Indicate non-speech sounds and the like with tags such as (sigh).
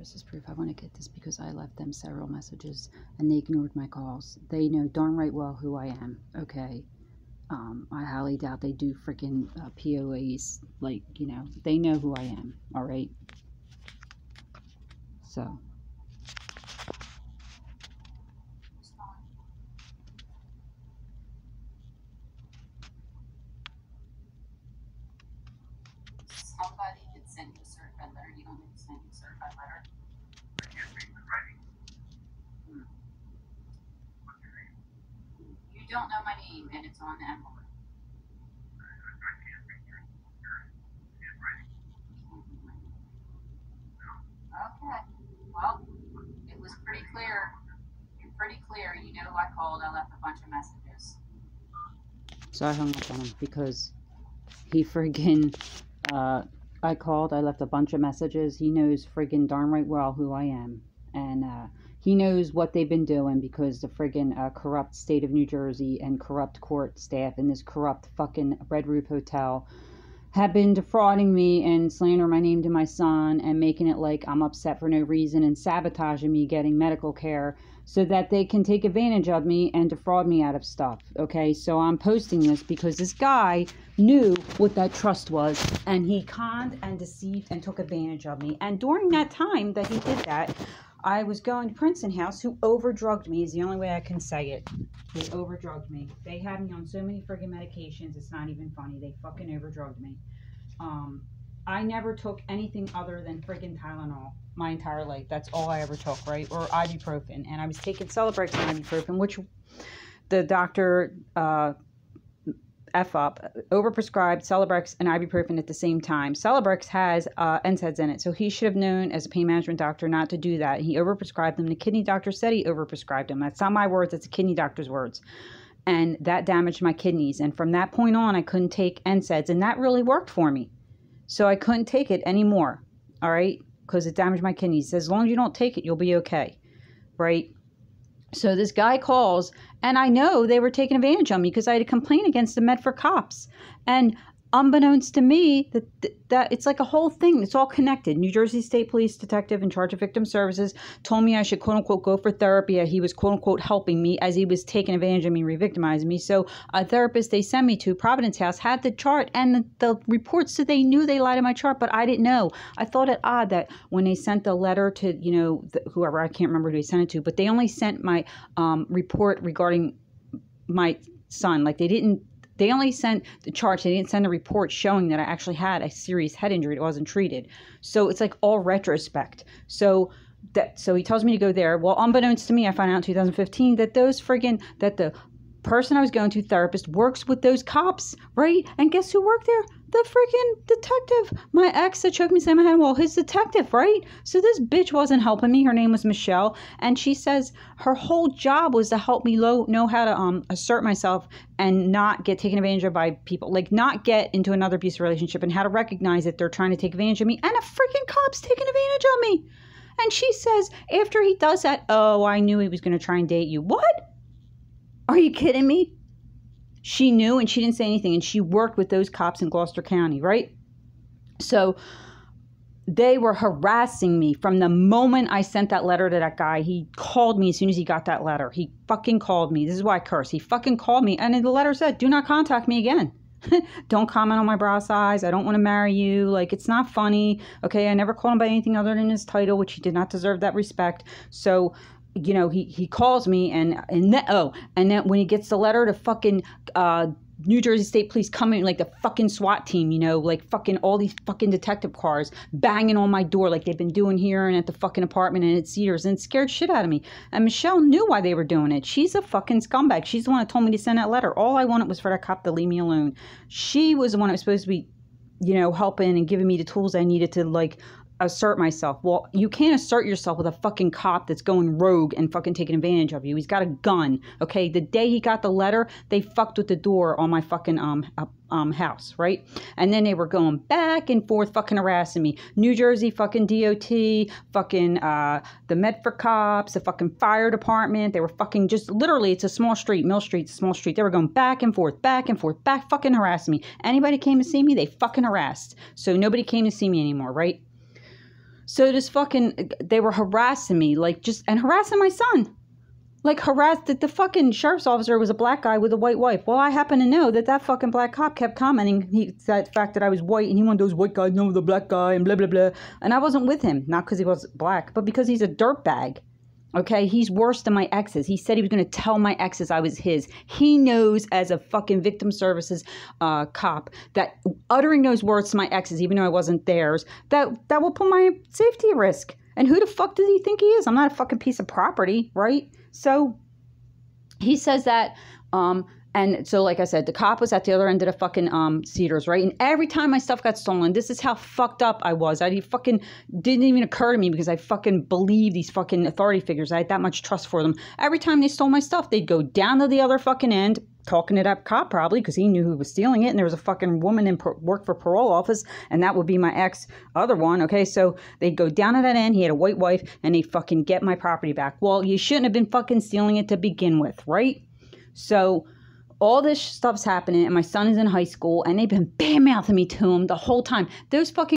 is proof. I want to get this because I left them several messages and they ignored my calls. They know darn right well who I am. Okay. Um, I highly doubt they do freaking uh, POAs. Like, you know, they know who I am. All right. So. Somebody send you a certified letter. You don't need to send you a certified letter. Hmm. You don't know my name, and it's on the envelope. Okay. Well, it was pretty clear. You're pretty clear. You know I called. I left a bunch of messages. So I hung up on him because he friggin' uh, I called. I left a bunch of messages. He knows friggin' darn right well who I am, and uh, he knows what they've been doing because the friggin' uh, corrupt state of New Jersey and corrupt court staff in this corrupt fucking Red Roof Hotel have been defrauding me and slandering my name to my son and making it like I'm upset for no reason and sabotaging me getting medical care so that they can take advantage of me and defraud me out of stuff. Okay, so I'm posting this because this guy knew what that trust was and he conned and deceived and took advantage of me. And during that time that he did that, I was going to Princeton House, who overdrugged me, is the only way I can say it. They overdrugged me. They had me on so many friggin' medications, it's not even funny. They fucking overdrugged me. Um, I never took anything other than friggin' Tylenol my entire life. That's all I ever took, right? Or ibuprofen. And I was taking Celebrex and ibuprofen, which the doctor uh, F up, overprescribed Celebrex and ibuprofen at the same time. Celebrex has uh, NSAIDs in it, so he should have known as a pain management doctor not to do that. He overprescribed them. The kidney doctor said he overprescribed them. That's not my words, that's the kidney doctor's words. And that damaged my kidneys. And from that point on, I couldn't take NSAIDs, and that really worked for me. So I couldn't take it anymore, all right? Because it damaged my kidneys. As long as you don't take it, you'll be okay, right? So this guy calls, and I know they were taking advantage of me because I had a complaint against the Medford cops. And unbeknownst to me, that, that it's like a whole thing. It's all connected. New Jersey State Police detective in charge of victim services told me I should quote unquote go for therapy. He was quote unquote helping me as he was taking advantage of me, re-victimizing me. So a therapist they sent me to Providence House had the chart and the, the reports so they knew they lied in my chart, but I didn't know. I thought it odd that when they sent the letter to you know the, whoever I can't remember who they sent it to, but they only sent my um, report regarding my son. Like they didn't they only sent the charts. They didn't send a report showing that I actually had a serious head injury. It wasn't treated. So it's like all retrospect. So that so he tells me to go there. Well, unbeknownst to me, I find out in 2015 that those friggin' that the person I was going to therapist works with those cops, right? And guess who worked there? the freaking detective. My ex that choked me saying my head, well, his detective, right? So this bitch wasn't helping me. Her name was Michelle, and she says her whole job was to help me lo- know how to um assert myself and not get taken advantage of by people, like not get into another abusive relationship, and how to recognize that they're trying to take advantage of me, and a freaking cop's taking advantage of me. And she says after he does that, oh, I knew he was going to try and date you. What? Are you kidding me? she knew and she didn't say anything and she worked with those cops in Gloucester County, right? So they were harassing me from the moment I sent that letter to that guy. He called me as soon as he got that letter. He fucking called me. This is why I curse. He fucking called me and the letter said, "Do not contact me again." (laughs) don't comment on my bra size. I don't want to marry you. Like, it's not funny. Okay. I never called him by anything other than his title, which he did not deserve that respect. So, you know, he he calls me and and then, oh, and then when he gets the letter to fucking uh, New Jersey State Police coming like the fucking SWAT team, you know, like fucking all these fucking detective cars banging on my door like they've been doing here and at the fucking apartment and at Cedars and scared shit out of me. And Michelle knew why they were doing it. She's a fucking scumbag. She's the one that told me to send that letter. All I wanted was for that cop to leave me alone. She was the one that was supposed to be you know, helping and giving me the tools I needed to like assert myself. Well, you can't assert yourself with a fucking cop that's going rogue and fucking taking advantage of you. He's got a gun. Okay, the day he got the letter, they fucked with the door on my fucking um um house, right? And then they were going back and forth, fucking harassing me. New Jersey fucking DOT, fucking uh the Medford cops, the fucking fire department. They were fucking just literally, it's a small street, Mill Street, small street. They were going back and forth, back and forth, back fucking harassing me. Anybody came to see me, they fucking harassed. So nobody came to see me anymore, right? So this fucking, they were harassing me, like just, and harassing my son. Like harassed that the fucking sheriff's officer was a black guy with a white wife. Well, I happen to know that that fucking black cop kept commenting he, that fact that I was white and he wanted those white guys know the black guy and blah blah blah. And I wasn't with him, not because he was black, but because he's a dirtbag. Okay, he's worse than my exes. He said he was going to tell my exes I was his. He knows as a fucking victim services uh, cop that uttering those words to my exes, even though I wasn't theirs, that that will put my safety at risk. And who the fuck does he think he is? I'm not a fucking piece of property, right? So he says that um, and so, like I said, the cop was at the other end of the fucking um, Cedars, right? And every time my stuff got stolen, this is how fucked up I was. I fucking didn't even occur to me because I fucking believe these fucking authority figures. I had that much trust for them. Every time they stole my stuff, they'd go down to the other fucking end, talking to that cop probably because he knew who was stealing it. And there was a fucking woman in per- work for parole office, and that would be my ex other one. Okay, so they'd go down to that end. He had a white wife, and they'd fucking get my property back. Well, you shouldn't have been fucking stealing it to begin with, right? So all this stuff's happening and my son is in high school and they've been bad mouthing me to him the whole time. Those fucking